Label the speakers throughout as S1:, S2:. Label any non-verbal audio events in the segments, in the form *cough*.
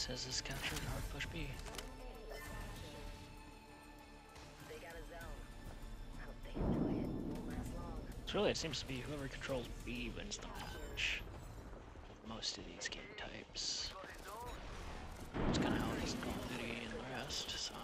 S1: says is captured hard push B. So really, it seems to be whoever controls B wins the match. Most of these game types. It's kind of how it is in Call of Duty and the rest, so.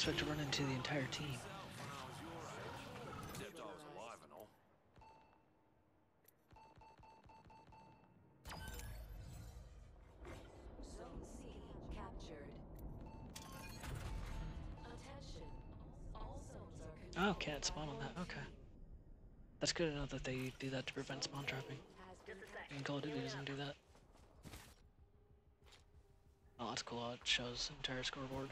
S1: Expect to run into the entire team. Oh, can't spawn on that. Okay. That's good enough that they do that to prevent spawn trapping. And Call of Duty doesn't do that. Oh, that's cool. It shows entire scoreboard.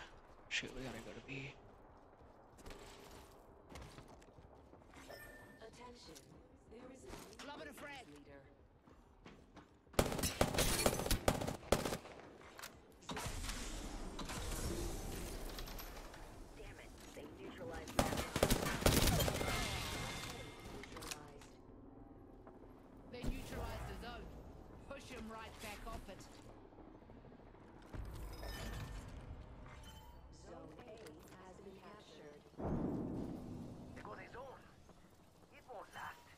S1: Shoot, we gotta go to B.
S2: Attention. There is a new
S3: Lobbing a frag.
S2: leader.
S4: Damn it,
S3: the zone. Push him right back off it.
S2: Zone A has been captured.
S5: They got his own. It won't last.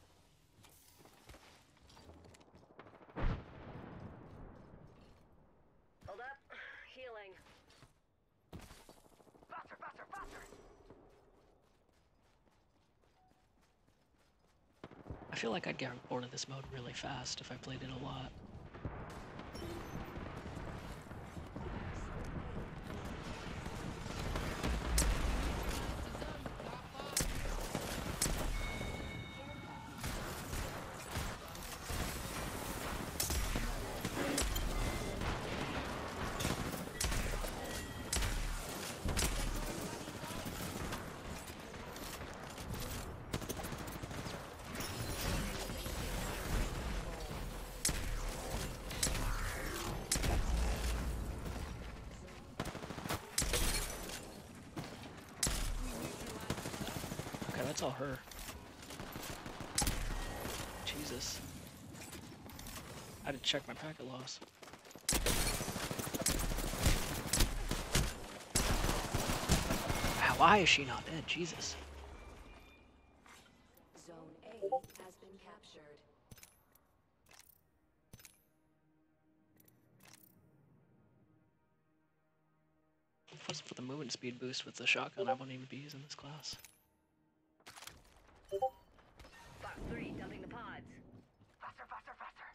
S4: Hold up. Healing.
S5: Faster, faster, faster!
S1: I feel like I'd get bored of this mode really fast if I played it a lot. Okay, that's all her. Jesus. I had to check my packet loss. Why is she not dead? Jesus.
S2: Zone A has been captured.
S1: If it wasn't for the movement speed boost with the shotgun, I wouldn't even be using this class.
S4: Fox 3, dumping the pods.
S5: Faster, faster, faster!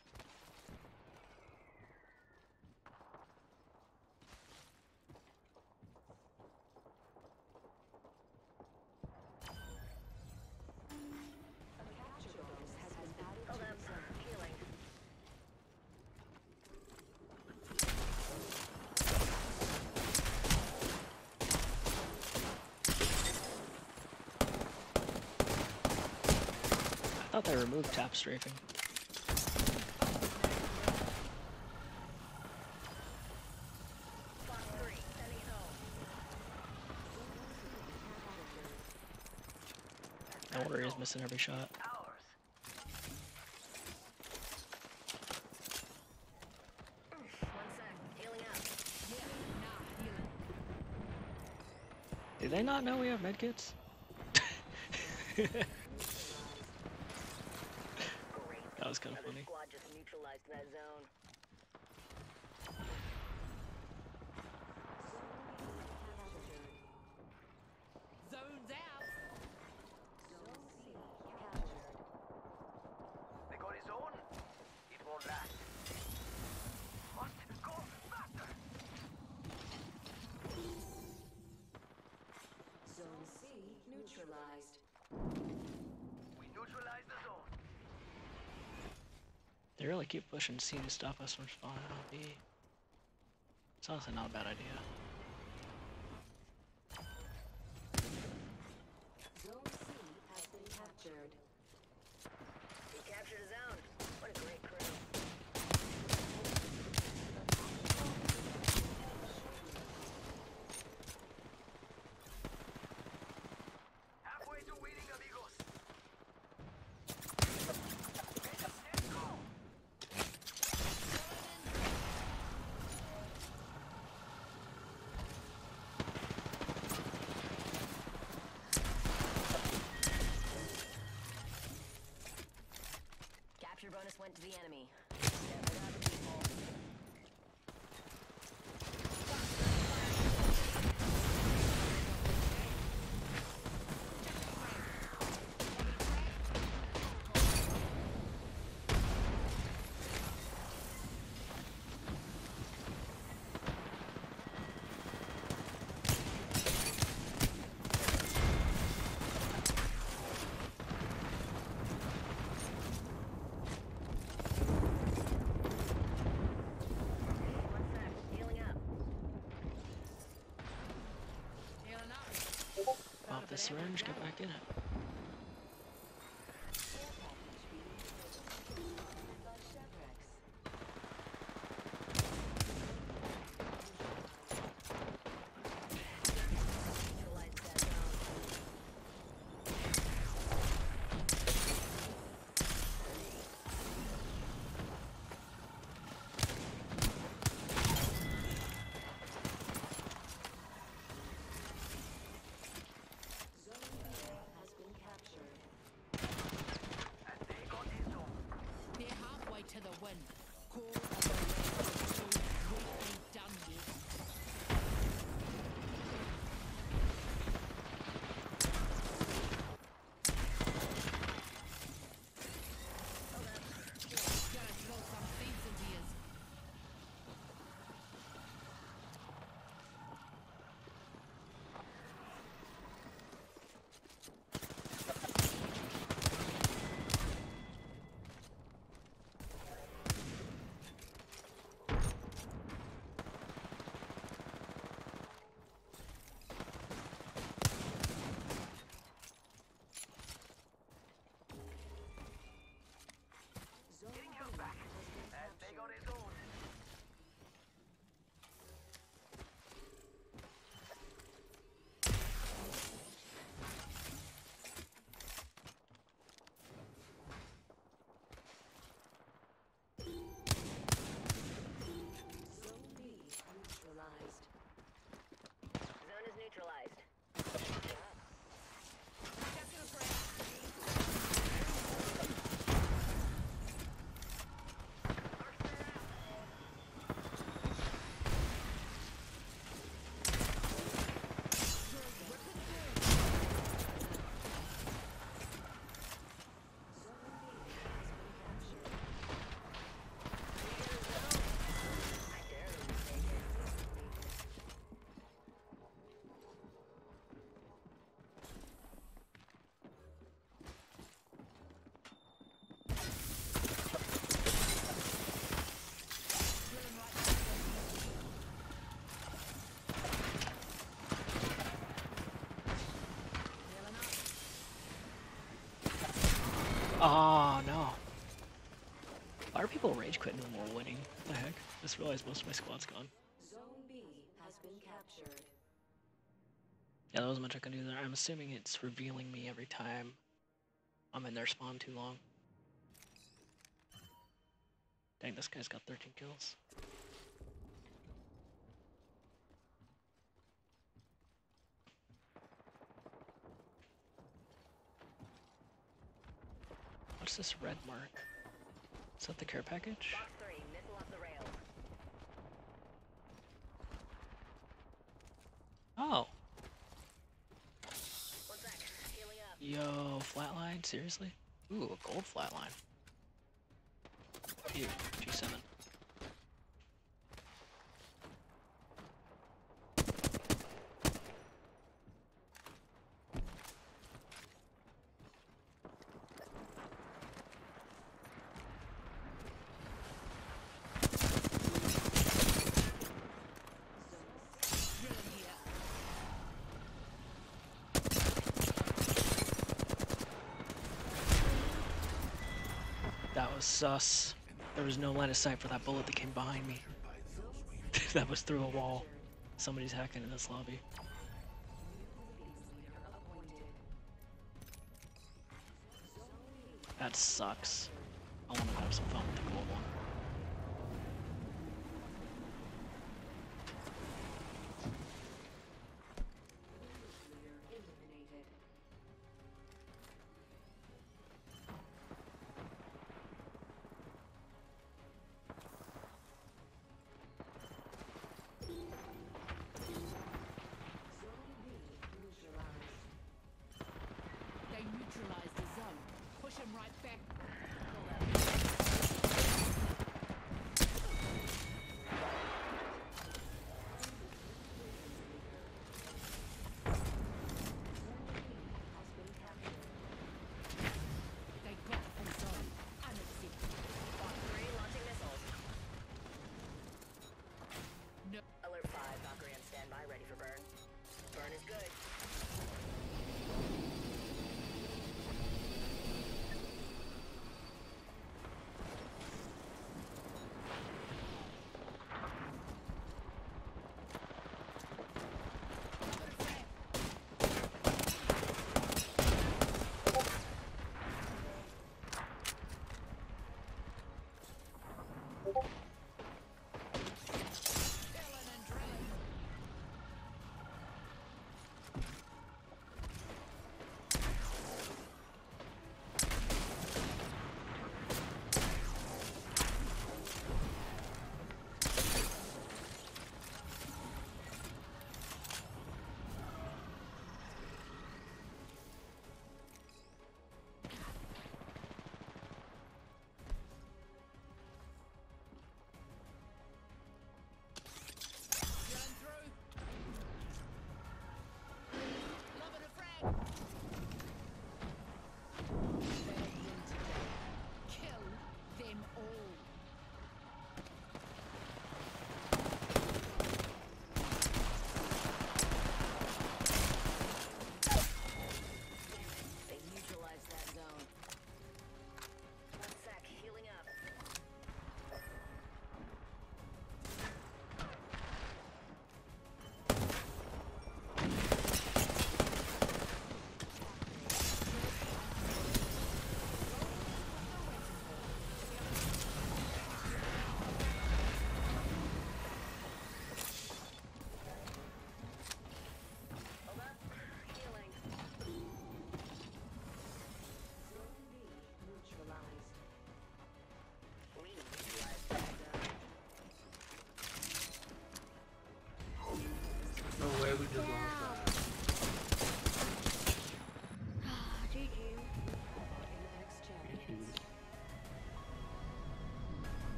S1: Thought they removed tap strafing.
S4: Fox 3, sending it home.
S1: No worries, missing every shot. Do they not know we have medkits? *laughs*
S4: Great.
S1: That was kind of funny.
S4: squad just neutralized that zone.
S3: Zone's out.
S2: Zone C captured.
S5: They got his own. It won't last. Must go faster.
S2: Zone C neutralized.
S5: We neutralize the zone.
S1: They really keep pushing C to stop us from spawning on B. It's honestly not a bad idea.
S2: Zone C has been captured.
S4: We captured a zone. What a great crew.
S5: Halfway to winning, amigos.
S4: Capture bonus went to the enemy.
S1: The syringe, get back in it. Oh no. Why are people rage quitting when we're winning? What the heck? Just realized most of my squad's gone.
S2: Zone B has been captured.
S1: Yeah, there wasn't much I can do there. I'm assuming it's revealing me every time I'm in their spawn too long. Dang, this guy's got 13 kills. What's this red mark? Is that the care package? Oh, yo, flatline? Seriously? Ooh, a gold flatline. Ew, G7. That was sus. There was no line of sight for that bullet that came behind me. *laughs* that was through a wall. Somebody's hacking in this lobby. That sucks. I want to have some fun with the gold one.
S4: Three, launching missiles.
S3: No.
S4: Alert five, Valkyrie on standby, ready for burn. Burn is good.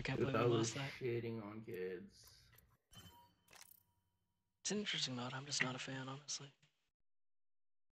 S1: I can't believe
S6: was
S1: lost that.
S6: shitting on kids.
S1: It's an interesting mode. I'm just not a fan, honestly.